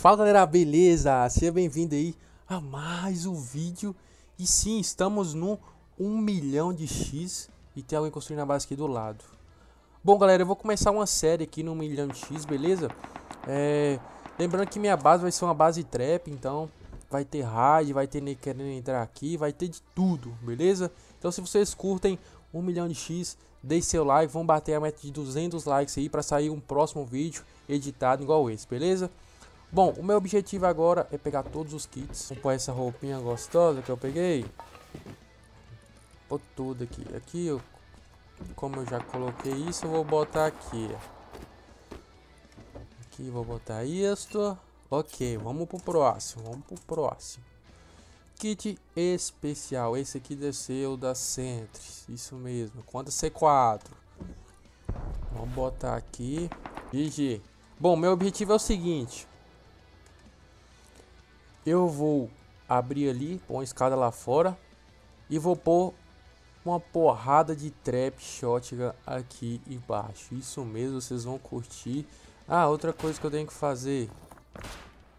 Fala galera, beleza? Seja bem-vindo aí a mais um vídeo E sim, estamos no 1 milhão de X E tem alguém construindo a base aqui do lado Bom galera, eu vou começar uma série aqui no 1 milhão de X, beleza? É... Lembrando que minha base vai ser uma base trap, então Vai ter raid, vai ter querendo entrar aqui, vai ter de tudo, beleza? Então se vocês curtem 1 milhão de X, deixe seu like Vamos bater a meta de 200 likes aí para sair um próximo vídeo editado igual esse, beleza? Bom, o meu objetivo agora é pegar todos os kits. Vou pôr essa roupinha gostosa que eu peguei. Pôr tudo aqui. Aqui, eu, como eu já coloquei isso, eu vou botar aqui. Aqui, vou botar isto. Ok, vamos pro próximo. Vamos pro próximo. Kit especial. Esse aqui desceu da Centris. Isso mesmo. Quanto C4. Vamos botar aqui. GG. Bom, meu objetivo é o seguinte eu vou abrir ali, pôr uma escada lá fora e vou pôr uma porrada de trap shotgun aqui embaixo. Isso mesmo, vocês vão curtir. Ah, outra coisa que eu tenho que fazer.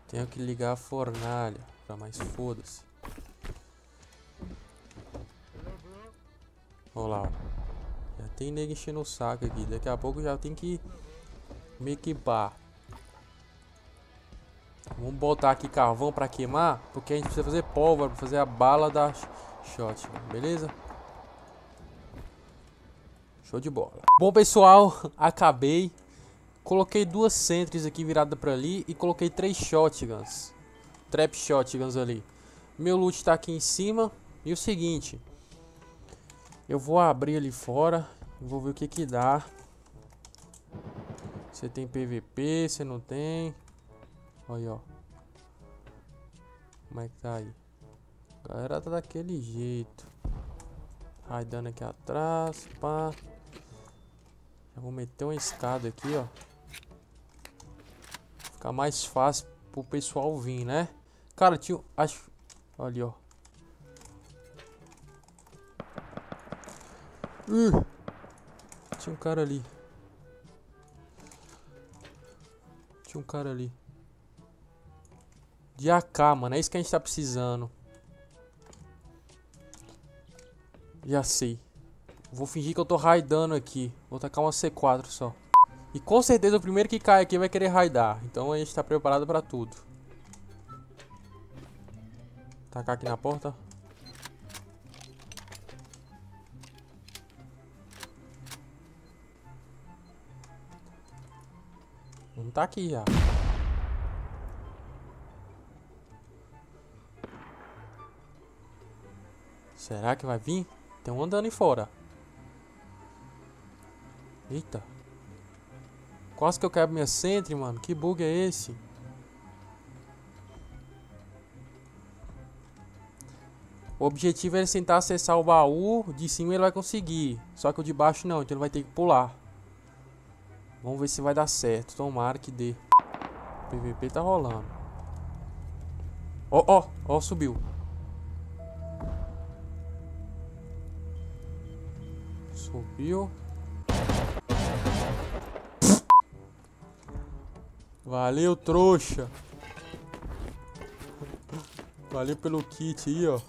Tenho que ligar a fornalha, para mais foda-se. Olha lá, já tem nego enchendo o saco aqui. Daqui a pouco já tem que me equipar. Vamos botar aqui carvão para queimar, porque a gente precisa fazer pólvora para fazer a bala da shot, beleza? Show de bola. Bom, pessoal, acabei. Coloquei duas sentries aqui viradas para ali e coloquei três shotguns. Trap shotguns ali. Meu loot está aqui em cima. E o seguinte, eu vou abrir ali fora, vou ver o que que dá. Você tem PVP, você não tem. Olha, ó. Como é que tá aí? A galera tá daquele jeito. Raidando aqui atrás, pá. Já vou meter uma escada aqui, ó. Ficar mais fácil pro pessoal vir, né? Cara, tinha... Acho... Olha, ó. Uh, tinha um cara ali. Tinha um cara ali. De AK, mano. É isso que a gente tá precisando. Já sei. Vou fingir que eu tô raidando aqui. Vou tacar uma C4 só. E com certeza o primeiro que cai aqui vai querer raidar. Então a gente tá preparado pra tudo. Tacar aqui na porta. Não tá aqui já. Será que vai vir? Tem um andando em fora. Eita. Quase que eu quebro minha sentry, mano. Que bug é esse? O objetivo é tentar acessar o baú. De cima ele vai conseguir. Só que o de baixo não. Então ele vai ter que pular. Vamos ver se vai dar certo. Tomara que dê. O PVP tá rolando. Ó, ó. Ó, subiu. Subiu. Valeu, trouxa. Valeu pelo kit aí, ó.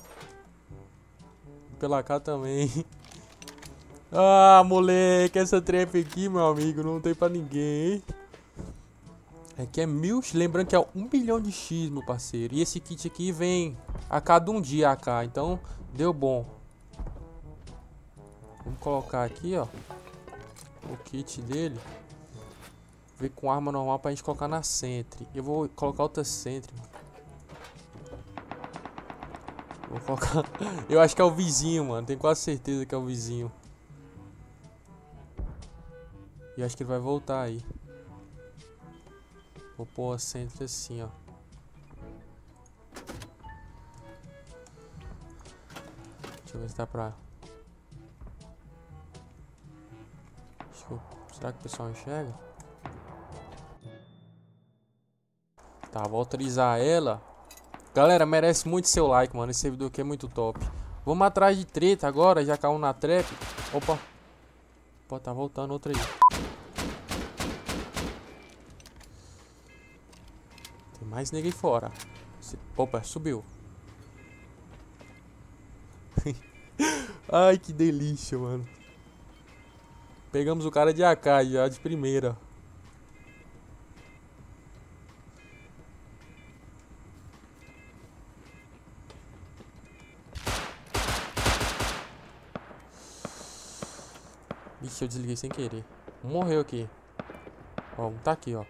Pela cá também. Ah, moleque, essa trap aqui, meu amigo, não tem pra ninguém, hein? Aqui é mil, lembrando que é um bilhão de X, meu parceiro. E esse kit aqui vem a cada um dia AK, então deu bom. Vamos colocar aqui, ó. O kit dele. Ver com arma normal pra gente colocar na Sentry. Eu vou colocar outra Sentry. Vou colocar... Eu acho que é o vizinho, mano. Tenho quase certeza que é o vizinho. E acho que ele vai voltar aí. Vou pôr a Sentry assim, ó. Deixa eu ver se dá pra Será que o pessoal enxerga? Tá, vou autorizar ela. Galera, merece muito seu like, mano. Esse servidor aqui é muito top. Vamos atrás de treta agora, já caiu na trap. Opa. Opa, tá voltando outra aí. Tem mais ninguém fora. Opa, subiu. Ai, que delícia, mano. Pegamos o cara de AK já de primeira. Vixe, eu desliguei sem querer. Morreu aqui. Ó, um tá aqui, ó.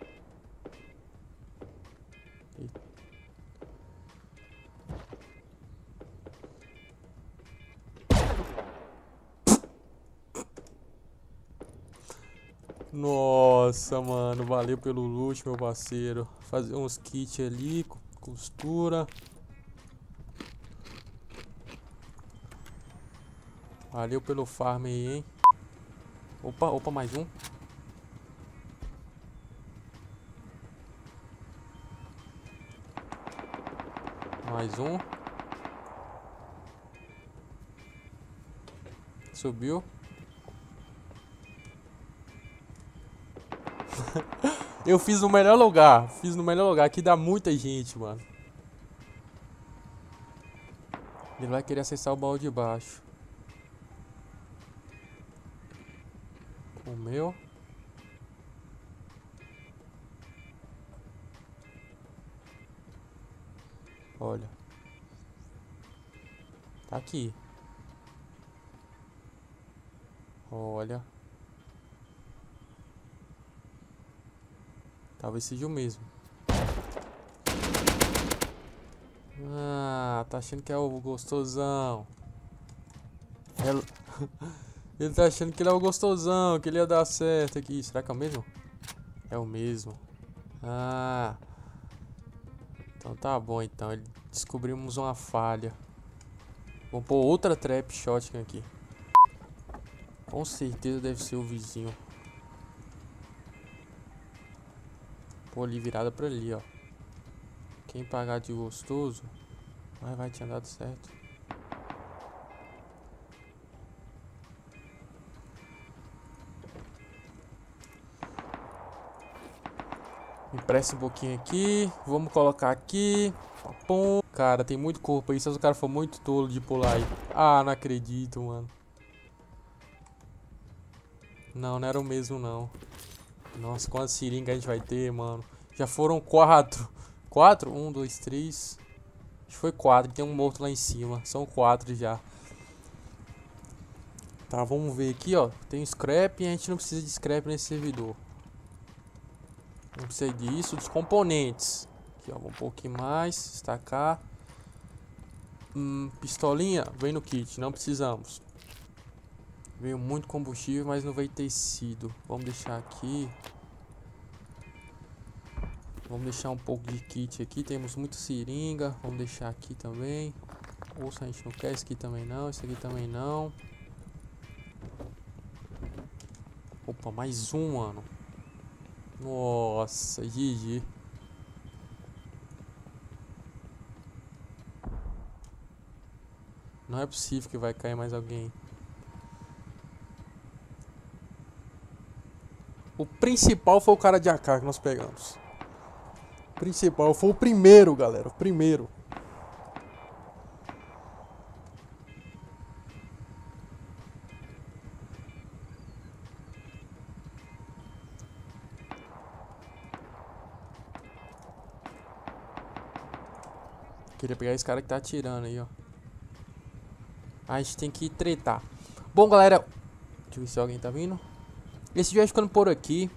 Nossa, mano, valeu pelo loot, meu parceiro. Fazer uns kits ali, costura. Valeu pelo farm aí, hein. Opa, opa, mais um. Mais um. Subiu. Eu fiz no melhor lugar. Fiz no melhor lugar. Aqui dá muita gente, mano. Ele vai querer acessar o baú de baixo. O meu. Olha. Tá aqui. Olha. Talvez seja o mesmo. Ah, tá achando que é o gostosão. Ela... Ele tá achando que ele é o gostosão, que ele ia dar certo aqui. Será que é o mesmo? É o mesmo. Ah. Então tá bom então. Descobrimos uma falha. Vamos pôr outra trap shotgun aqui. Com certeza deve ser o vizinho. Pô, ali virada pra ali, ó. Quem pagar de gostoso, vai, vai, tinha dado certo. Empresta um pouquinho aqui. Vamos colocar aqui. Pum. Cara, tem muito corpo aí. Se o cara for muito tolo de pular aí. Ah, não acredito, mano. Não, não era o mesmo, não. Nossa, quantas seringas a gente vai ter, mano? Já foram quatro. Quatro? Um, dois, três. Acho que foi quatro. Tem um morto lá em cima. São quatro já. Tá, vamos ver aqui, ó. Tem scrap e a gente não precisa de scrap nesse servidor. Não precisa disso. Dos componentes. Aqui, ó. Um pouquinho mais. Destacar. Hum, pistolinha. Vem no kit. Não precisamos. Veio muito combustível, mas não veio tecido. Vamos deixar aqui. Vamos deixar um pouco de kit aqui. Temos muita seringa. Vamos deixar aqui também. Ouça, a gente não quer. Esse aqui também não. Esse aqui também não. Opa, mais um, mano. Nossa, GG. Não é possível que vai cair mais alguém. O principal foi o cara de AK que nós pegamos. O principal foi o primeiro, galera. O primeiro. Queria pegar esse cara que tá atirando aí, ó. A gente tem que tretar. Bom, galera. Deixa eu ver se alguém tá vindo. Esse vídeo vai ficando por aqui.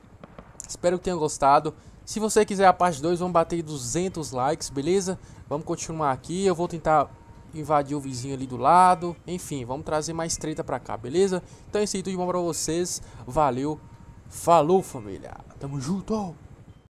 Espero que tenham gostado. Se você quiser a parte 2, vamos bater 200 likes, beleza? Vamos continuar aqui. Eu vou tentar invadir o vizinho ali do lado. Enfim, vamos trazer mais treta pra cá, beleza? Então é isso aí, tudo de bom pra vocês. Valeu. Falou, família. Tamo junto.